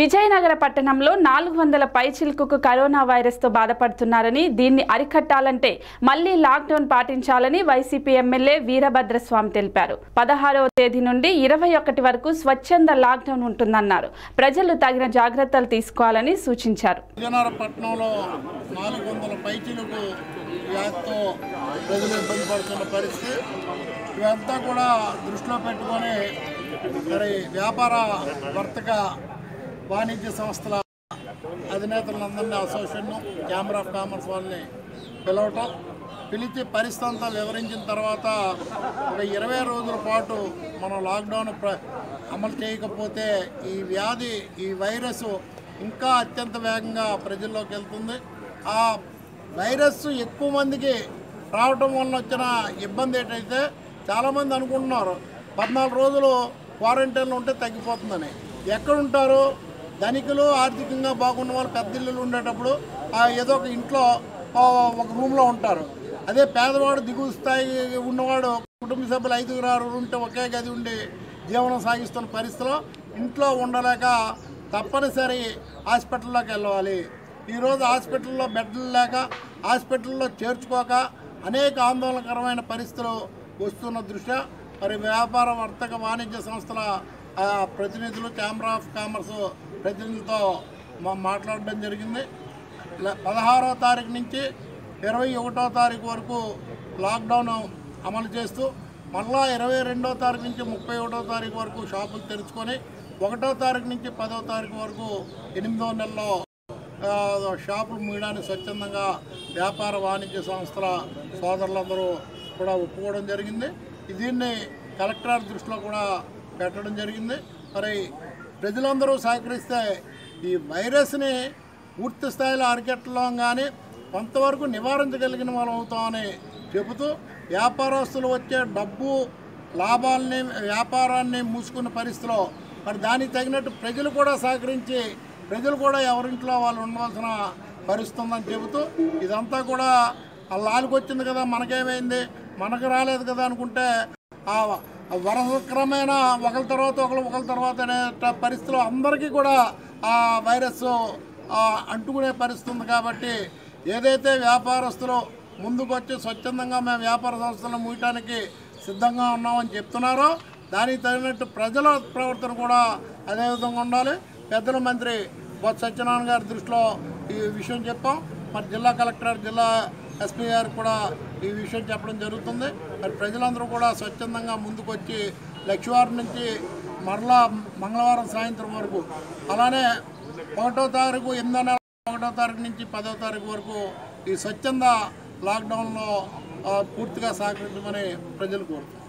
విజయనగర పట్టణంలో నాలుగు వందల పైచిలుకు కరోనా వైరస్తో బాధపడుతున్నారని దీన్ని అరికట్టాలంటే మళ్ళీ లాక్డౌన్ పాటించాలని వైసీపీ ఎమ్మెల్యే వీరభద్రస్వామి తెలిపారు. పదహారవ తేదీ నుండి ఇరవై ఒకటి వరకు స్వచ్ఛంద లాక్డౌన్ ఉంటుందన్నారు. ప్రజలు తగిన జాగ్రత్తలు తీసుకోవాలని సూచించారు. ప్రజలు ఇబ్బంది పడుతున్న పరిస్థితి. ఇవంతా కూడా దృష్టిలో పెట్టుకొని మరి వ్యాపార వర్తక వాణిజ్య సంస్థల అధినేతలందరినీ అసోసియేషన్ ఛాంబర్ ఆఫ్ కామర్స్ వాళ్ళని పిలవటం. పిలిచి పరిస్థితి అంతా వివరించిన తర్వాత ఒక ఇరవై రోజుల పాటు మనం లాక్డౌన్ ప్ర అమలు చేయకపోతే ఈ వ్యాధి ఈ వైరస్ ఇంకా అత్యంత వేగంగా ప్రజల్లోకి వెళ్తుంది. ఆ వైరస్ ఎక్కువ మందికి రావటం వలన వచ్చిన ఇబ్బంది ఏంటైతే చాలామంది అనుకుంటున్నారు పద్నాలుగు రోజులు క్వారంటైన్లో ఉంటే తగ్గిపోతుందని. ఎక్కడుంటారు ధనికులు ఆర్థికంగా బాగున్న వాళ్ళు పెద్ద ఇల్లులు ఉండేటప్పుడు ఏదో ఒక ఇంట్లో ఒక రూమ్లో ఉంటారు. అదే పేదవాడు దిగువ స్థాయి ఉన్నవాడు కుటుంబ సభ్యులు ఐదుగురు ఆరుగురు ఉంటే ఒకే గది ఉండి జీవనం సాగిస్తున్న పరిస్థితిలో ఇంట్లో ఉండలేక తప్పనిసరి హాస్పిటల్లోకి వెళ్ళాలి. ఈరోజు హాస్పిటల్లో బెడ్లు లేక హాస్పిటల్లో చేర్చుకోక అనేక ఆందోళనకరమైన పరిస్థితులు వస్తున్న దృష్ట్యా మరి వ్యాపార వర్తక వాణిజ్య సంస్థల ప్రతినిధులు ఛాంబర్ ఆఫ్ కామర్స్ ప్రతినిధులతో మా మాట్లాడడం జరిగింది. పదహారో పదహారవ తారీఖు నుంచి ఇరవై ఒకటో తారీఖు వరకు లాక్డౌన్ అమలు చేస్తూ మళ్ళా ఇరవై రెండో తారీఖు నుంచి ముప్పై ఒకటో తారీఖు వరకు షాపులు తెరుచుకొని ఒకటో తారీఖు నుంచి పదో తారీఖు వరకు ఎనిమిదో నెలలో షాపులు మూయడానికి స్వచ్ఛందంగా వ్యాపార వాణిజ్య సంస్థల సోదరులందరూ కూడా ఒప్పుకోవడం జరిగింది. దీన్ని కలెక్టర్ దృష్టిలో కూడా పెట్టడం జరిగింది. మరి ప్రజలందరూ సహకరిస్తే ఈ వైరస్ని పూర్తి స్థాయిలో అరికెట్టడం కానీ కొంతవరకు నివారించగలిగిన వాళ్ళం అవుతామని చెబుతూ వ్యాపారస్తులు వచ్చే డబ్బు లాభాలని వ్యాపారాన్ని మూసుకున్న పరిస్థితిలో మరి దానికి తగినట్టు ప్రజలు కూడా సహకరించి ప్రజలు కూడా ఎవరింట్లో వాళ్ళు ఉండవలసిన పరిస్థితి ఉందని చెబుతూ ఇదంతా కూడా ఆ లాలికి వచ్చింది కదా మనకేమైంది మనకు రాలేదు కదా అనుకుంటే ఆ ఆ వరసక్రమేణ ఒకరి తర్వాత ఒకరు ఒకరి తర్వాత అనే పరిస్థితులు పరిస్థితిలో అందరికీ కూడా ఆ వైరస్ అంటుకునే పరిస్థితి ఉంది కాబట్టి ఏదైతే వ్యాపారస్తులు ముందుకొచ్చి స్వచ్ఛందంగా మేము వ్యాపార సంస్థలను మూయటానికి సిద్ధంగా ఉన్నామని చెప్తున్నారో దానికి తగినట్టు ప్రజల ప్రవర్తన కూడా అదే విధంగా ఉండాలి. పెద్దల మంత్రి బొత్స సత్యనారాయణ గారి దృష్టిలో ఈ విషయం చెప్పాం. మరి జిల్లా కలెక్టర్ జిల్లా ఎస్పీ గారు కూడా ఈ విషయం చెప్పడం జరుగుతుంది. మరి ప్రజలందరూ కూడా స్వచ్ఛందంగా ముందుకొచ్చి లక్షవారం నుంచి మరలా మంగళవారం సాయంత్రం వరకు అలానే ఒకటో తారీఖు ఎనిమిదో నెల ఒకటో తారీఖు నుంచి పదో తారీఖు వరకు ఈ స్వచ్ఛంద లాక్డౌన్లో పూర్తిగా సహకరించమని ప్రజలు కోరుతున్నారు.